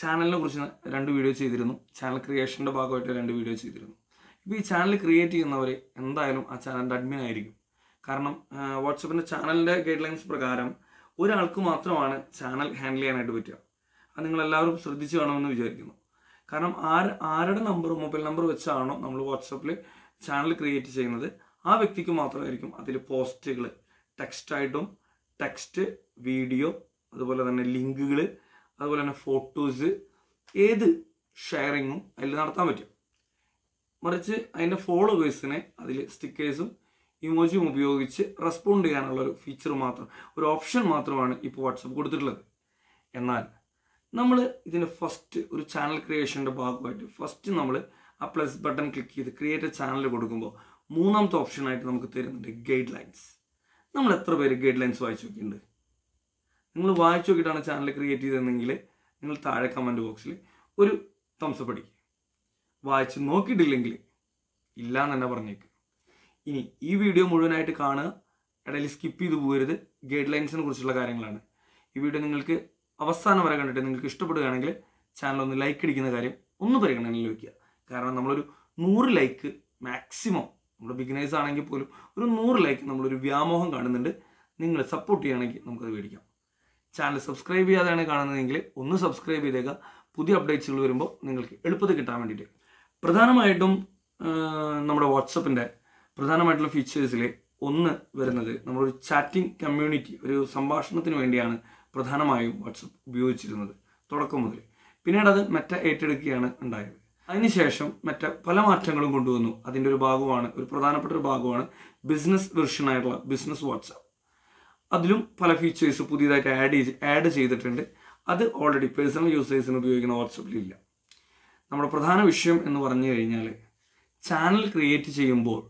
ചാനലിനെ കുറിച്ച് രണ്ട് വീഡിയോ ചെയ്തിരുന്നു. ചാനൽ ക്രിയേഷന്റെ ഭാഗമായിട്ട് രണ്ട് വീഡിയോ ചെയ്തിരുന്നു. ഇപ്പോൾ ഈ ചാനൽ ക്രിയേറ്റ് ചെയ്യുന്നവർ എന്തായാലും ആ ചാനലിന്റെ അഡ്മിൻ ആയിരിക്കും. കാരണം വാട്സപ്പിന്റെ ചാനലിന്റെ ഗൈഡ് ലൈൻസ് പ്രകാരം ഒരാൾക്ക് മാത്രമാണ് ചാനൽ ഹാൻഡിൽ ചെയ്യാനായിട്ട് പറ്റുക. അത് നിങ്ങളെല്ലാവരും ശ്രദ്ധിച്ചു വേണമെന്ന് വിചാരിക്കുന്നു. കാരണം ആര് ആരുടെ നമ്പർ മൊബൈൽ നമ്പർ വെച്ചാണോ നമ്മൾ വാട്സപ്പിൽ ചാനൽ ക്രിയേറ്റ് ചെയ്യുന്നത് ആ വ്യക്തിക്ക് മാത്രമായിരിക്കും അതിൽ പോസ്റ്റുകൾ ടെക്സ്റ്റായിട്ടും ടെക്സ്റ്റ് വീഡിയോ അതുപോലെ തന്നെ ലിങ്കുകൾ അതുപോലെ തന്നെ ഫോട്ടോസ് ഏത് ഷെയറിങ്ങും അതിൽ നടത്താൻ പറ്റും. മറിച്ച് അതിന്റെ ഫോളോവേഴ്സിനെ അതിൽ സ്റ്റിക്കേഴ്സും ഇമോജിയും ഉപയോഗിച്ച് റെസ്പോണ്ട് ചെയ്യാനുള്ള ഒരു ഫീച്ചർ മാത്രം ഒരു ഓപ്ഷൻ മാത്രമാണ് ഇപ്പോൾ വാട്സപ്പ് കൊടുത്തിട്ടുള്ളത്. എന്നാൽ നമ്മൾ ഇതിന്റെ ഫസ്റ്റ് ഒരു ചാനൽ ക്രിയേഷന്റെ ഭാഗമായിട്ട് ഫസ്റ്റ് നമ്മൾ ആ പ്ലസ് ബട്ടൺ ക്ലിക്ക് ചെയ്ത് ക്രിയേറ്റ് ചാനൽ കൊടുക്കുമ്പോൾ മൂന്നാമത്തെ ഓപ്ഷനായിട്ട് നമുക്ക് തരുന്നുണ്ട് ഗൈഡ് ലൈൻസ് നമ്മൾ എത്ര പേര് ഗൈഡ് ലൈൻസ് വായിച്ചു നോക്കിയിട്ടുണ്ട്? നിങ്ങൾ വായിച്ചു നോക്കിയിട്ടാണ് ചാനൽ ക്രിയേറ്റ് ചെയ്തതെങ്കിൽ നിങ്ങൾ താഴെ കമന്റ് ബോക്സിൽ ഒരു തംസപ്പ് അടിക്കുക വായിച്ച് നോക്കിയിട്ടില്ലെങ്കിൽ ഇല്ല എന്ന് തന്നെ പറഞ്ഞേക്ക്. ഇനി ഈ വീഡിയോ മുഴുവനായിട്ട് കാണുക. ഇടയിൽ സ്കിപ്പ് ചെയ്ത് പോകരുത്. ഗൈഡ് ലൈൻസിനെ കുറിച്ചുള്ള കാര്യങ്ങളാണ്. ഈ വീഡിയോ നിങ്ങൾക്ക് അവസാനം വരെ കണ്ടിട്ട് നിങ്ങൾക്ക് ഇഷ്ടപ്പെടുകയാണെങ്കിൽ ചാനൽ ഒന്ന് ലൈക്ക് അടിക്കുന്ന കാര്യം ഒന്ന് പരിഗണനയിൽ വയ്ക്കുക കാരണം നമ്മളൊരു നൂറ് ലൈക്ക് മാക്സിമം നമ്മൾ ബിഗിനേഴ്സ് ആണെങ്കിൽ പോലും ഒരു നൂറ് ലൈക്ക് നമ്മളൊരു വ്യാമോഹം കാണുന്നുണ്ട്. നിങ്ങൾ സപ്പോർട്ട് ചെയ്യുകയാണെങ്കിൽ നമുക്കത് മേടിക്കാം. ചാനൽ സബ്സ്ക്രൈബ് ചെയ്യാതെയാണ് കാണുന്നതെങ്കിൽ ഒന്ന് സബ്സ്ക്രൈബ് ചെയ്തേക്കുക പുതിയ അപ്ഡേറ്റ്സുകൾ വരുമ്പോൾ നിങ്ങൾക്ക് എളുപ്പത്തിൽ കിട്ടാൻ വേണ്ടിയിട്ട്. പ്രധാനമായിട്ടും നമ്മുടെ വാട്സപ്പിന്റെ പ്രധാനമായിട്ടുള്ള ഫീച്ചേഴ്സിൽ ഒന്ന് വരുന്നത് നമ്മളൊരു ചാറ്റിംഗ് കമ്മ്യൂണിറ്റി ഒരു സംഭാഷണത്തിന് വേണ്ടിയാണ് പ്രധാനമായും വാട്സപ്പ് ഉപയോഗിച്ചിരുന്നത് തുടക്കം മുതൽ. പിന്നീട് അത് മെറ്റ ഏറ്റെടുക്കുകയാണ് ഉണ്ടായത്. അതിനുശേഷം മറ്റ പല മാറ്റങ്ങളും കൊണ്ടുവന്നു. അതിന്റെ ഒരു ഭാഗമാണ് ഒരു പ്രധാനപ്പെട്ട ഒരു ഭാഗമാണ് ബിസിനസ് വെർഷനായിട്ടുള്ള ബിസിനസ് വാട്സാപ്പ്. അതിലും പല ഫീച്ചേഴ്സ് പുതിയതായിട്ട് ആഡ് ചെയ്ത് ആഡ് ചെയ്തിട്ടുണ്ട്. അത് ഓൾറെഡി പേഴ്സണൽ യൂസേഴ്സിന് ഉപയോഗിക്കുന്ന വാട്സപ്പിലില്ല നമ്മുടെ പ്രധാന വിഷയം എന്ന് പറഞ്ഞു കഴിഞ്ഞാൽ ചാനൽ ക്രിയേറ്റ് ചെയ്യുമ്പോൾ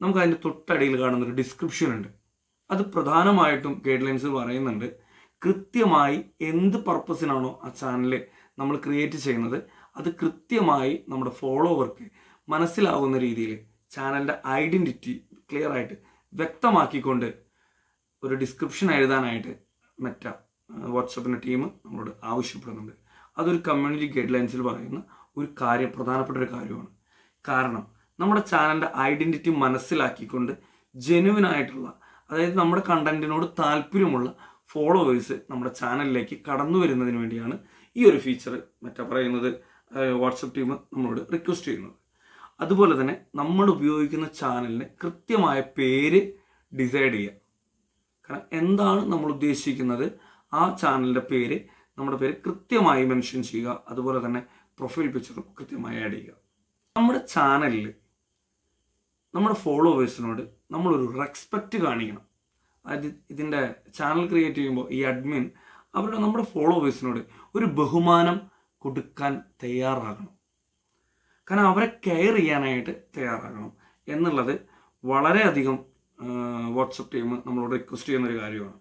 നമുക്ക് അതിന്റെ തൊട്ടടിയിൽ കാണുന്നൊരു ഡിസ്ക്രിപ്ഷൻ ഉണ്ട്. അത് പ്രധാനമായിട്ടും ഗൈഡ് ലൈൻസ് പറയുന്നുണ്ട്. കൃത്യമായി എന്ത് പർപ്പസിനാണോ ആ ചാനൽ നമ്മൾ ക്രിയേറ്റ് ചെയ്യുന്നത് അത് കൃത്യമായി നമ്മുടെ ഫോളോവർക്ക് മനസ്സിലാവുന്ന രീതിയിൽ ചാനലിന്റെ ഐഡന്റിറ്റി ക്ലിയർ ആയിട്ട് വ്യക്തമാക്കിക്കൊണ്ട് ഒരു ഡിസ്ക്രിപ്ഷൻ എഴുതാനായിട്ട് മെറ്റ വാട്സപ്പിന്റെ ടീം നമ്മളോട് ആവശ്യപ്പെടുന്നുണ്ട്. അതൊരു കമ്മ്യൂണിറ്റി ഗൈഡ് ലൈൻസിൽ പറയുന്ന ഒരു കാര്യം പ്രധാനപ്പെട്ട ഒരു കാര്യമാണ്. കാരണം നമ്മുടെ ചാനലിന്റെ ഐഡന്റിറ്റി മനസ്സിലാക്കിക്കൊണ്ട് ജെനുവിൻ ആയിട്ടുള്ള അതായത് നമ്മുടെ കണ്ടന്റിനോട് താല്പര്യമുള്ള ഫോളോവേഴ്സ് നമ്മുടെ ചാനലിലേക്ക് കടന്നു വരുന്നതിന് വേണ്ടിയാണ് ഈ ഒരു ഫീച്ചർ മറ്റാ പറയുന്നത് വാട്സപ്പ് ടീം നമ്മളോട് റിക്വസ്റ്റ് ചെയ്യുന്നത്. അതുപോലെ തന്നെ നമ്മൾ ഉപയോഗിക്കുന്ന ചാനലിന് കൃത്യമായ പേര് ഡിസൈഡ് ചെയ്യുക. കാരണം എന്താണ് നമ്മൾ ഉദ്ദേശിക്കുന്നത്? ആ ചാനലിന്റെ പേര് നമ്മുടെ പേര് കൃത്യമായി മെൻഷൻ ചെയ്യുക. അതുപോലെ തന്നെ പ്രൊഫൈൽ പിക്ചറും കൃത്യമായി ആഡ് ചെയ്യുക. നമ്മുടെ ചാനലിൽ നമ്മുടെ ഫോളോവേഴ്സിനോട് നമ്മളൊരു റെസ്പെക്റ്റ് കാണിക്കണം. അതായത് ഇതിന്റെ ചാനൽ ക്രിയേറ്റ് ചെയ്യുമ്പോൾ ഈ അഡ്മിൻ അവരുടെ നമ്മുടെ ഫോളോവേഴ്സിനോട് ഒരു ബഹുമാനം കൊടുക്കാൻ തയ്യാറാകണം. കാരണം അവരെ കെയർ ചെയ്യാനായിട്ട് തയ്യാറാകണം. എന്നുള്ളത് വളരെയധികം വാട്സപ്പ് ടീം നമ്മളോട് റിക്വസ്റ്റ് ചെയ്യുന്ന ഒരു കാര്യമാണ്.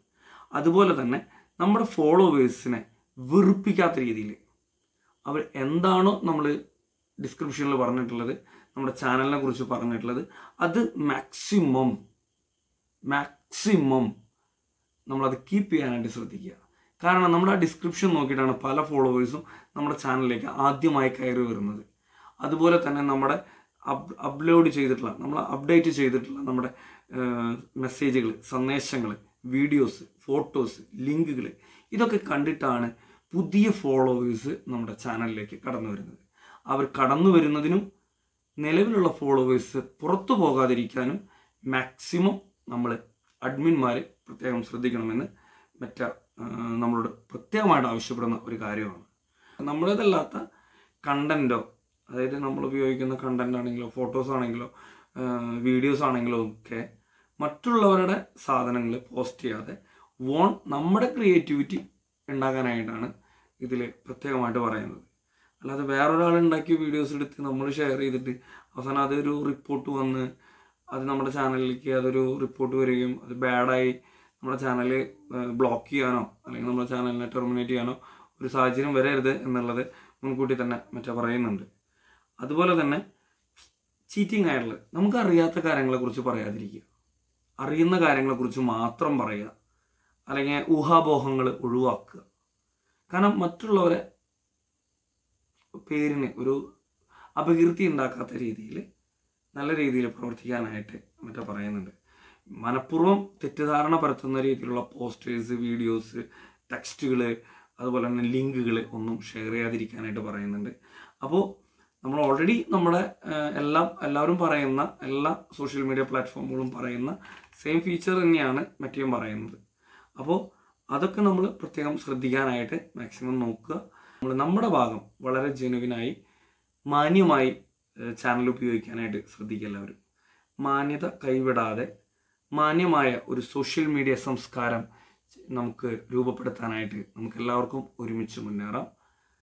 അതുപോലെ തന്നെ നമ്മുടെ ഫോളോവേഴ്സിനെ വെറുപ്പിക്കാത്ത രീതിയിൽ അവർ എന്താണോ നമ്മൾ ഡിസ്ക്രിപ്ഷനിൽ പറഞ്ഞിട്ടുള്ളത് നമ്മുടെ ചാനലിനെ കുറിച്ച് പറഞ്ഞിട്ടുള്ളത് അത് മാക്സിമം മാക്സിമം നമ്മളത് കീപ്പ് ചെയ്യാനായിട്ട് ശ്രദ്ധിക്കുക. കാരണം നമ്മുടെ ആ ഡിസ്ക്രിപ്ഷൻ നോക്കിയിട്ടാണ് പല ഫോളോവേഴ്സും നമ്മുടെ ചാനലിലേക്ക് ആദ്യമായി കയറി വരുന്നത്. അതുപോലെ തന്നെ നമ്മുടെ അപ് അപ്ലോഡ് ചെയ്തിട്ടുള്ള നമ്മൾ അപ്ഡേറ്റ് ചെയ്തിട്ടുള്ള നമ്മുടെ മെസ്സേജുകൾ സന്ദേശങ്ങൾ വീഡിയോസ് ഫോട്ടോസ് ലിങ്കുകൾ ഇതൊക്കെ കണ്ടിട്ടാണ് പുതിയ ഫോളോവേഴ്സ് നമ്മുടെ ചാനലിലേക്ക് കടന്നു വരുന്നത്. അവർ കടന്നു വരുന്നതിനും നിലവിലുള്ള ഫോളോവേഴ്സ് പുറത്തു പോകാതിരിക്കാനും മാക്സിമം നമ്മൾ അഡ്മിന്മാർ പ്രത്യേകം ശ്രദ്ധിക്കണമെന്ന് മറ്റ നമ്മളോട് പ്രത്യേകമായിട്ട് ആവശ്യപ്പെടുന്ന ഒരു കാര്യമാണ്. നമ്മുടേതല്ലാത്ത കണ്ടന്റോ അതായത് നമ്മൾ ഉപയോഗിക്കുന്ന കണ്ടന്റ് ആണെങ്കിലോ ഫോട്ടോസ് ആണെങ്കിലോ വീഡിയോസ് ആണെങ്കിലോ ഒക്കെ മറ്റുള്ളവരുടെ സാധനങ്ങൾ പോസ്റ്റ് ചെയ്യാതെ വോൺ നമ്മുടെ ക്രിയേറ്റിവിറ്റി ഉണ്ടാക്കാനായിട്ടാണ് ഇതിൽ പ്രത്യേകമായിട്ട് പറയുന്നത്. അല്ലാതെ വേറൊരാൾ ഉണ്ടാക്കിയ വീഡിയോസ് എടുത്ത് നമ്മൾ ഷെയർ ചെയ്തിട്ട് അവസാനം അതൊരു റിപ്പോർട്ട് വന്ന് അത് നമ്മുടെ ചാനലിലേക്ക് അതൊരു റിപ്പോർട്ട് വരികയും അത് ബാഡായി നമ്മുടെ ചാനൽ ബ്ലോക്ക് ചെയ്യാനോ അല്ലെങ്കിൽ നമ്മുടെ ചാനലിനെ ടെർമിനേറ്റ് ചെയ്യാനോ ഒരു സാഹചര്യം വരരുത് എന്നുള്ളത് മുൻകൂട്ടി തന്നെ മറ്റേ പറയുന്നുണ്ട്. അതുപോലെ തന്നെ ചീറ്റിംഗ് ആയിട്ടുള്ള നമുക്ക് അറിയാത്ത കാര്യങ്ങളെക്കുറിച്ച് പറയാതിരിക്കുക. അറിയുന്ന കാര്യങ്ങളെക്കുറിച്ച് മാത്രം പറയുക. അല്ലെങ്കിൽ ഊഹാപോഹങ്ങൾ ഒഴിവാക്കുക. കാരണം മറ്റുള്ളവരെ പേരിന് ഒരു അപകീർത്തി ഉണ്ടാക്കാത്ത രീതിയിൽ നല്ല രീതിയിൽ പ്രവർത്തിക്കാനായിട്ട് മറ്റേ പറയുന്നുണ്ട്. മനഃപൂർവം തെറ്റിദ്ധാരണ പരത്തുന്ന രീതിയിലുള്ള പോസ്റ്റേഴ്സ് വീഡിയോസ് ടെക്സ്റ്റുകൾ അതുപോലെ തന്നെ ലിങ്കുകൾ ഒന്നും ഷെയർ ചെയ്യാതിരിക്കാനായിട്ട് പറയുന്നുണ്ട്. അപ്പോൾ നമ്മൾ ഓൾറെഡി നമ്മുടെ എല്ലാം എല്ലാവരും പറയുന്ന എല്ലാ സോഷ്യൽ മീഡിയ പ്ലാറ്റ്ഫോമുകളും പറയുന്ന സെയിം ഫീച്ചർ തന്നെയാണ് മറ്റേയും പറയുന്നത്. അപ്പോൾ അതൊക്കെ നമ്മൾ പ്രത്യേകം ശ്രദ്ധിക്കാനായിട്ട് മാക്സിമം നോക്കുക. നമ്മൾ നമ്മുടെ ഭാഗം വളരെ ജെനുവിനായി മാന്യമായി ചാനൽ ഉപയോഗിക്കാനായിട്ട് ശ്രദ്ധിക്കുക എല്ലാവരും. മാന്യത കൈവിടാതെ മാന്യമായ ഒരു സോഷ്യൽ മീഡിയ സംസ്കാരം നമുക്ക് രൂപപ്പെടുത്താനായിട്ട് നമുക്ക് എല്ലാവർക്കും ഒരുമിച്ച് മുന്നേറാം.